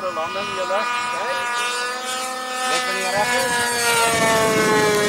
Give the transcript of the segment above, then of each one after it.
voor de landen, jullie. Lekker.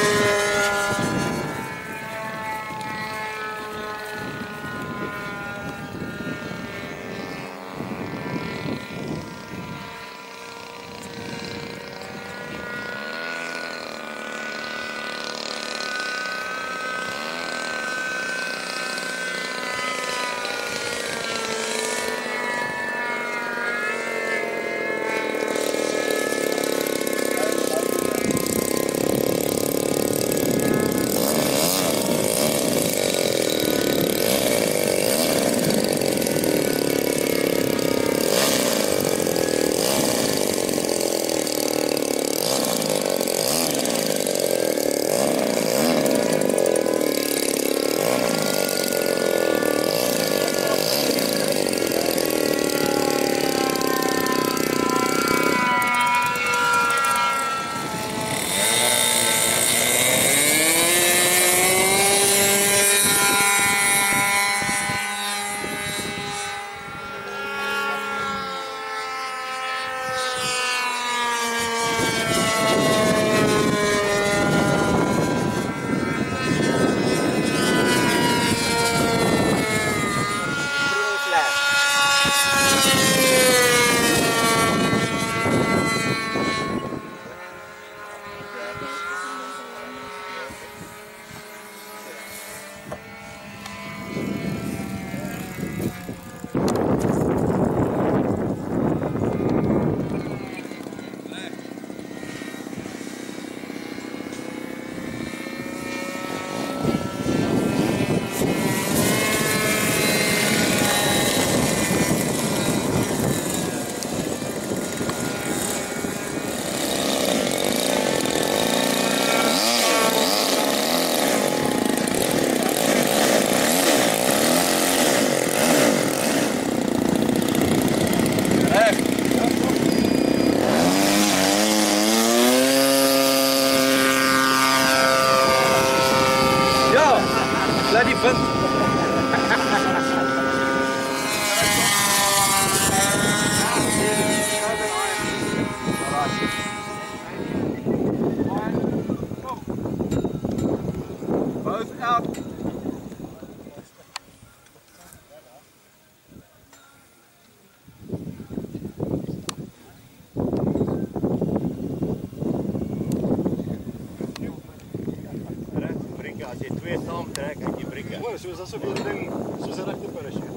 Twee saam trek, het jy brieke. O, so is asof jy die ding soos 'n regte parachute.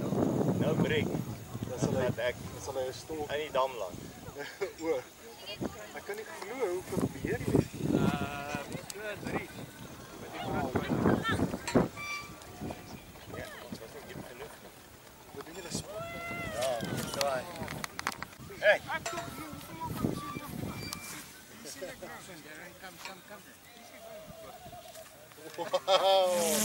Nou breek. Dan sal hy Dat ek dan sal hy stop. in die dam land. O. Ek kan nie glo hoe probeer jy? Uh, so drie. Met die groot boot. Ja, dit was Wow.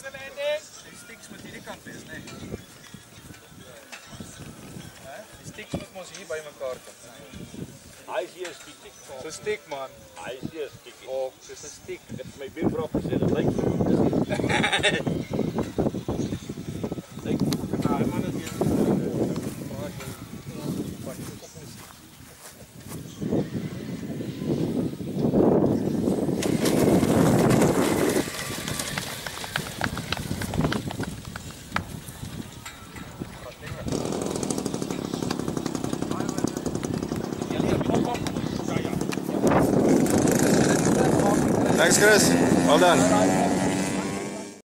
Die stieks moet hierdie kant wees, nee. Hè? Die stieks moet mos hier by mekaar kom. Hy is hier 'n stiekie. So stiek man. Hy is hier 'n stiekie. Of dis 'n stiek. Ek het my buurvrou gesê dit lyk vir Thanks Chris. Well done.